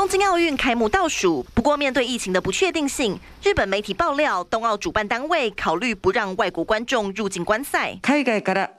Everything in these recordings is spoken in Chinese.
东京奥运开幕倒数，不过面对疫情的不确定性，日本媒体爆料，冬奥主办单位考虑不让外国观众入境观赛。海外から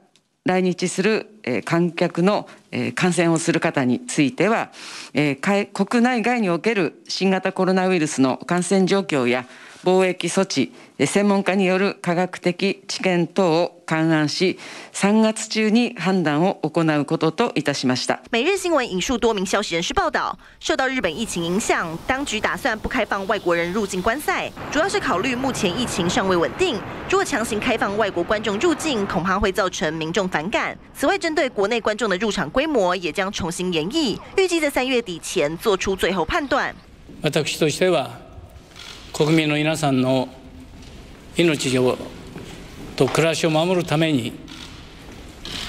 来日する え観客のえ感染をする方については、え国内外における新型コロナウイルスの感染状況や防疫措置、専門家による科学的知見等を勘案し、3月中に判断を行うことといたしました。每日新闻引述多名消息人士报道，受到日本疫情影响，当局打算不开放外国人入境观赛，主要是考虑目前疫情尚未稳定，如果强行开放外国观众入境，恐怕会造成民众反感。此外，针对国内观众的入场规模，也将重新研议，预计在三月底前做出最后判断。私としては国民の皆さんの命をと暮らしを守るために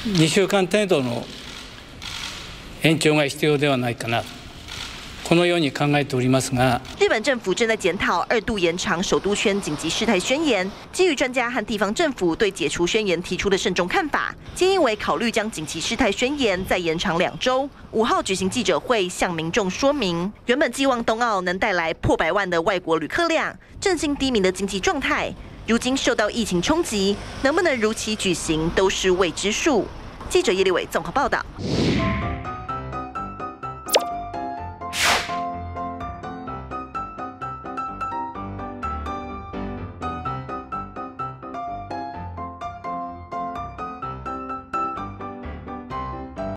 2週間程度の延長が必要ではないかな このように考えておりますが日本政府正在检讨二度延长首都圈紧急事态宣言，基于专家和地方政府对解除宣言提出的慎重看法，建议为考虑将紧急事态宣言再延长两周。五号举行记者会，向民众说明，原本寄望冬奥能带来破百万的外国旅客量，振兴低迷的经济状态，如今受到疫情冲击，能不能如期举行都是未知数。记者叶立伟综合报道。